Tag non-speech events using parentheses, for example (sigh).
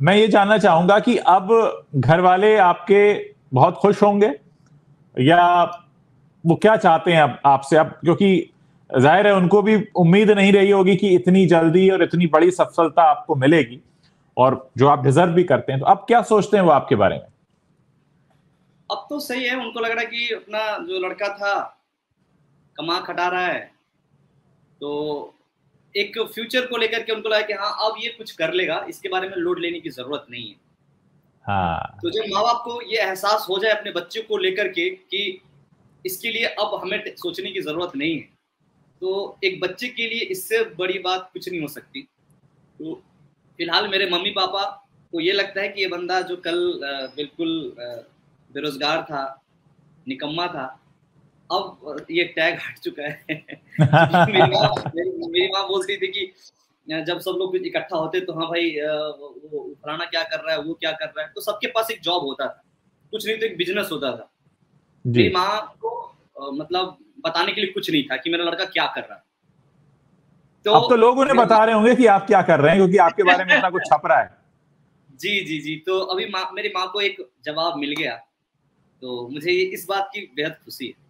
मैं ये जानना चाहूँगा कि अब घर वाले आपके बहुत खुश होंगे या वो क्या चाहते हैं अब आपसे? अब क्योंकि ज़ाहिर है उनको भी उम्मीद नहीं रही होगी कि इतनी जल्दी और इतनी बड़ी सफलता आपको मिलेगी और जो आप डिजर्व भी करते हैं। तो अब क्या सोचते हैं वो आपके बारे में? अब तो सही है, उनको लग रहा है कि अपना जो लड़का था कमा खटा रहा है तो एक फ्यूचर को लेकर के उनको लगा कि हाँ अब ये कुछ कर लेगा इसके बारे में लोड लेने की ज़रूरत नहीं है। हाँ। तो जब माँ बाप को ये एहसास हो जाए अपने बच्चे को लेकर के कि इसके लिए अब हमें सोचने की ज़रूरत नहीं है तो एक बच्चे के लिए इससे बड़ी बात कुछ नहीं हो सकती। तो फ़िलहाल मेरे मम्मी पापा को ये लगता है कि ये बंदा जो कल बिल्कुल बेरोजगार था निकम्मा था अब ये टैग हट चुका है। (laughs) मेरी माँ मेरी माँ बोल रही थी कि जब सब लोग इकट्ठा होते तो हाँ भाई वो फलाना क्या कर रहा है वो क्या कर रहा है। तो सबके पास एक जॉब होता था। कुछ नहीं तो एक बिज़नेस होता था। मेरी माँ को मतलब बताने के लिए कुछ नहीं था कि मेरा लड़का क्या कर रहा है। तो अब तो लोग उन्हें बता रहे होंगे कि आप क्या कर रहे हैं क्योंकि आपके बारे में इतना कुछ छप रहा है। (laughs) जी जी जी। तो अभी माँ मेरी माँ को एक जवाब मिल गया। तो मुझे इस बात की बेहद खुशी है।